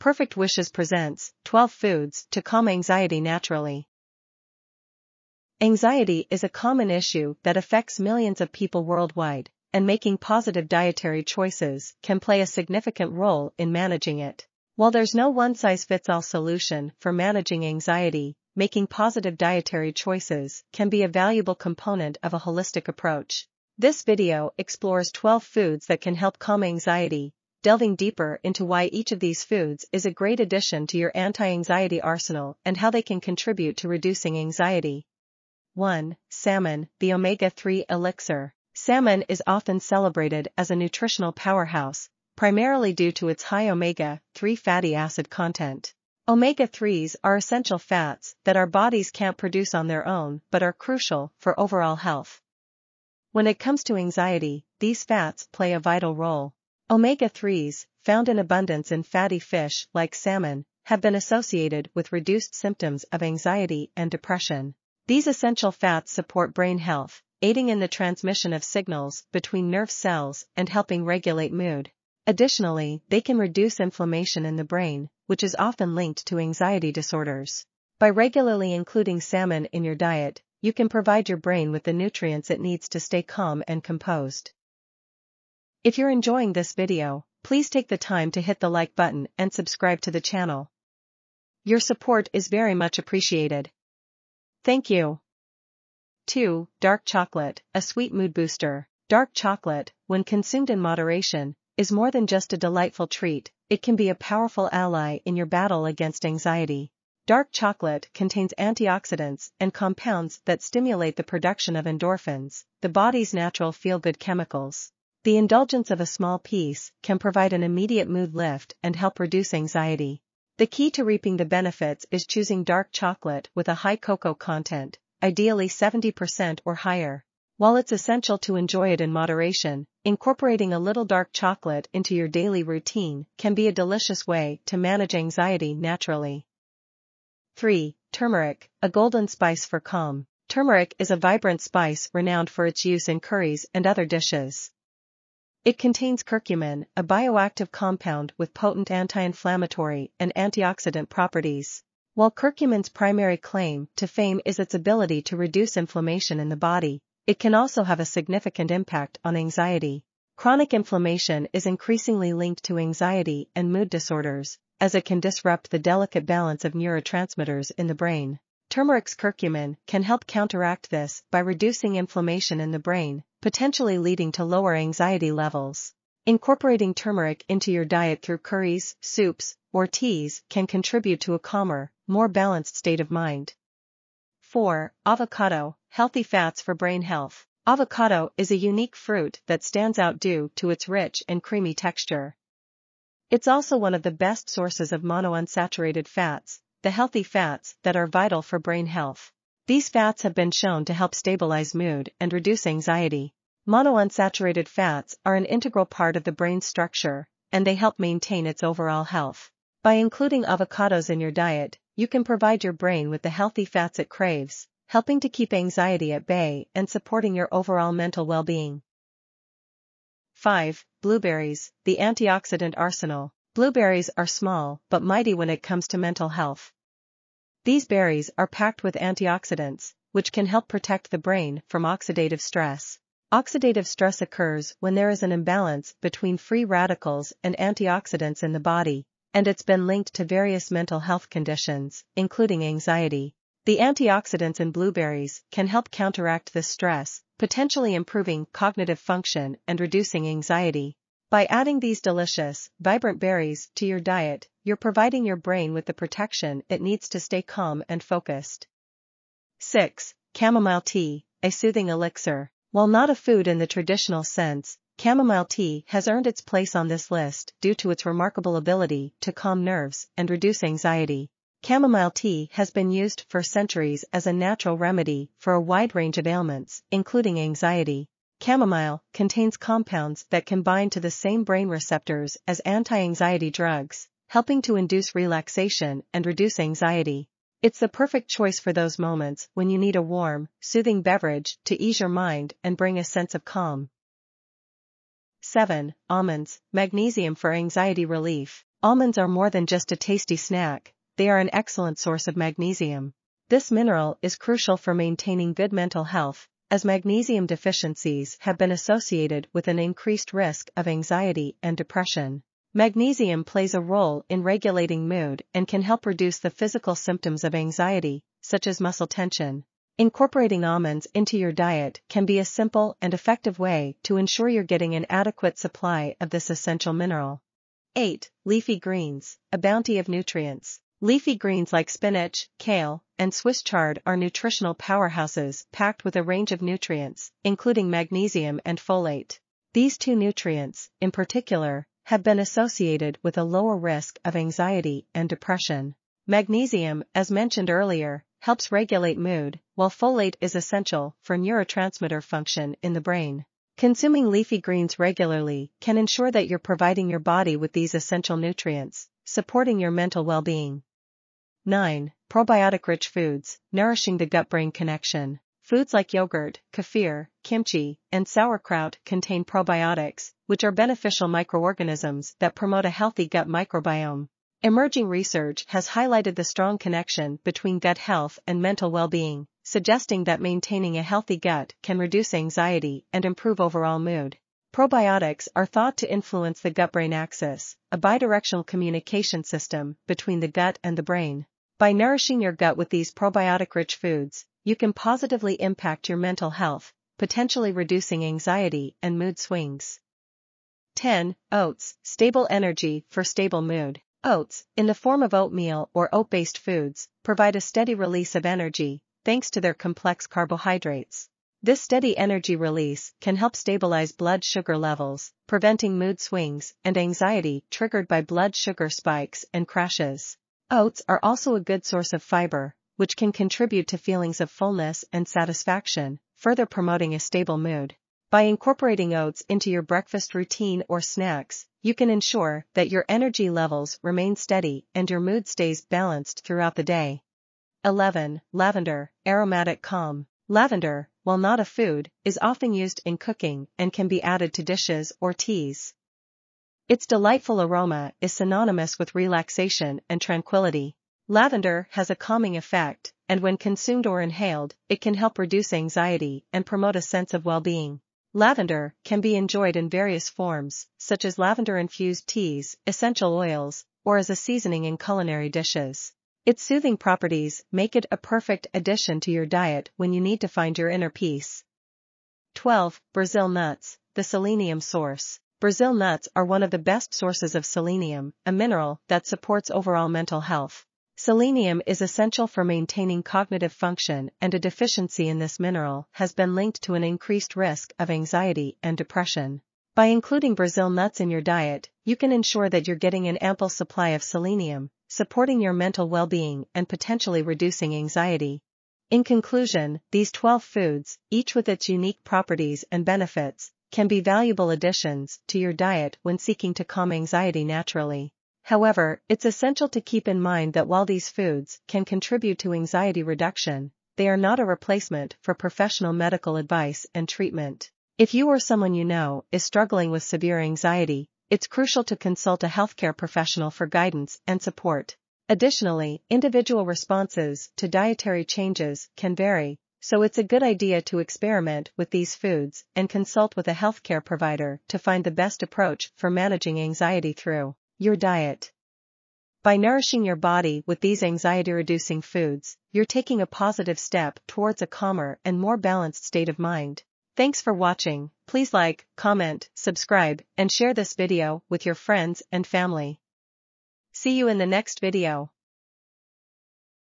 Perfect Wishes presents 12 foods to calm anxiety naturally. Anxiety is a common issue that affects millions of people worldwide, and making positive dietary choices can play a significant role in managing it. While there's no one-size-fits-all solution for managing anxiety, making positive dietary choices can be a valuable component of a holistic approach. This video explores 12 foods that can help calm anxiety, delving deeper into why each of these foods is a great addition to your anti-anxiety arsenal and how they can contribute to reducing anxiety. 1. Salmon, the omega-3 elixir. Salmon is often celebrated as a nutritional powerhouse, primarily due to its high omega-3 fatty acid content. Omega-3s are essential fats that our bodies can't produce on their own but are crucial for overall health. When it comes to anxiety, these fats play a vital role. Omega-3s, found in abundance in fatty fish like salmon, have been associated with reduced symptoms of anxiety and depression. These essential fats support brain health, aiding in the transmission of signals between nerve cells and helping regulate mood. Additionally, they can reduce inflammation in the brain, which is often linked to anxiety disorders. By regularly including salmon in your diet, you can provide your brain with the nutrients it needs to stay calm and composed. If you're enjoying this video, please take the time to hit the like button and subscribe to the channel. Your support is very much appreciated. Thank you. 2. Dark chocolate, a sweet mood booster. Dark chocolate, when consumed in moderation, is more than just a delightful treat, it can be a powerful ally in your battle against anxiety. Dark chocolate contains antioxidants and compounds that stimulate the production of endorphins, the body's natural feel-good chemicals. The indulgence of a small piece can provide an immediate mood lift and help reduce anxiety. The key to reaping the benefits is choosing dark chocolate with a high cocoa content, ideally 70% or higher. While it's essential to enjoy it in moderation, incorporating a little dark chocolate into your daily routine can be a delicious way to manage anxiety naturally. 3. Turmeric, a golden spice for calm. Turmeric is a vibrant spice renowned for its use in curries and other dishes. It contains curcumin, a bioactive compound with potent anti-inflammatory and antioxidant properties. While curcumin's primary claim to fame is its ability to reduce inflammation in the body, it can also have a significant impact on anxiety. Chronic inflammation is increasingly linked to anxiety and mood disorders, as it can disrupt the delicate balance of neurotransmitters in the brain. Turmeric's curcumin can help counteract this by reducing inflammation in the brain, potentially leading to lower anxiety levels. Incorporating turmeric into your diet through curries, soups, or teas can contribute to a calmer, more balanced state of mind. 4. Avocado, healthy fats for brain health. Avocado is a unique fruit that stands out due to its rich and creamy texture. It's also one of the best sources of monounsaturated fats, the healthy fats that are vital for brain health. These fats have been shown to help stabilize mood and reduce anxiety. Monounsaturated fats are an integral part of the brain's structure, and they help maintain its overall health. By including avocados in your diet, you can provide your brain with the healthy fats it craves, helping to keep anxiety at bay and supporting your overall mental well-being. 5. Blueberries, the antioxidant arsenal. Blueberries are small but mighty when it comes to mental health. These berries are packed with antioxidants, which can help protect the brain from oxidative stress. Oxidative stress occurs when there is an imbalance between free radicals and antioxidants in the body, and it's been linked to various mental health conditions, including anxiety. The antioxidants in blueberries can help counteract this stress, potentially improving cognitive function and reducing anxiety. By adding these delicious, vibrant berries to your diet, you're providing your brain with the protection it needs to stay calm and focused. 6. Chamomile tea, a soothing elixir. While not a food in the traditional sense, chamomile tea has earned its place on this list due to its remarkable ability to calm nerves and reduce anxiety. Chamomile tea has been used for centuries as a natural remedy for a wide range of ailments, including anxiety. Chamomile contains compounds that can bind to the same brain receptors as anti-anxiety drugs, helping to induce relaxation and reduce anxiety. It's the perfect choice for those moments when you need a warm, soothing beverage to ease your mind and bring a sense of calm. 7. Almonds, magnesium for anxiety relief. Almonds are more than just a tasty snack, they are an excellent source of magnesium. This mineral is crucial for maintaining good mental health, as magnesium deficiencies have been associated with an increased risk of anxiety and depression. Magnesium plays a role in regulating mood and can help reduce the physical symptoms of anxiety, such as muscle tension. Incorporating almonds into your diet can be a simple and effective way to ensure you're getting an adequate supply of this essential mineral. 8. Leafy greens, a bounty of nutrients. Leafy greens like spinach, kale, and Swiss chard are nutritional powerhouses packed with a range of nutrients, including magnesium and folate. These two nutrients, in particular, have been associated with a lower risk of anxiety and depression. Magnesium, as mentioned earlier, helps regulate mood, while folate is essential for neurotransmitter function in the brain. Consuming leafy greens regularly can ensure that you're providing your body with these essential nutrients, supporting your mental well-being. 9. Probiotic-rich foods, nourishing the gut-brain connection. Foods like yogurt, kefir, kimchi, and sauerkraut contain probiotics, which are beneficial microorganisms that promote a healthy gut microbiome. Emerging research has highlighted the strong connection between gut health and mental well-being, suggesting that maintaining a healthy gut can reduce anxiety and improve overall mood. Probiotics are thought to influence the gut-brain axis, a bidirectional communication system between the gut and the brain. By nourishing your gut with these probiotic-rich foods, you can positively impact your mental health, potentially reducing anxiety and mood swings. 10. Oats, stable energy for stable mood. Oats, in the form of oatmeal or oat-based foods, provide a steady release of energy, thanks to their complex carbohydrates. This steady energy release can help stabilize blood sugar levels, preventing mood swings and anxiety triggered by blood sugar spikes and crashes. Oats are also a good source of fiber, which can contribute to feelings of fullness and satisfaction, further promoting a stable mood. By incorporating oats into your breakfast routine or snacks, you can ensure that your energy levels remain steady and your mood stays balanced throughout the day. 11. Lavender, aromatic calm. Lavender, while not a food, is often used in cooking and can be added to dishes or teas. Its delightful aroma is synonymous with relaxation and tranquility. Lavender has a calming effect, and when consumed or inhaled, it can help reduce anxiety and promote a sense of well-being. Lavender can be enjoyed in various forms, such as lavender-infused teas, essential oils, or as a seasoning in culinary dishes. Its soothing properties make it a perfect addition to your diet when you need to find your inner peace. 12. Brazil nuts, the selenium source. Brazil nuts are one of the best sources of selenium, a mineral that supports overall mental health. Selenium is essential for maintaining cognitive function and a deficiency in this mineral has been linked to an increased risk of anxiety and depression. By including Brazil nuts in your diet, you can ensure that you're getting an ample supply of selenium, supporting your mental well-being and potentially reducing anxiety. In conclusion, these 12 foods, each with its unique properties and benefits, can be valuable additions to your diet when seeking to calm anxiety naturally. However, it's essential to keep in mind that while these foods can contribute to anxiety reduction, they are not a replacement for professional medical advice and treatment. If you or someone you know is struggling with severe anxiety, it's crucial to consult a healthcare professional for guidance and support. Additionally, individual responses to dietary changes can vary, so it's a good idea to experiment with these foods and consult with a healthcare provider to find the best approach for managing anxiety through your diet. By nourishing your body with these anxiety-reducing foods, you're taking a positive step towards a calmer and more balanced state of mind. Thanks for watching, please like, comment, subscribe, and share this video with your friends and family. See you in the next video.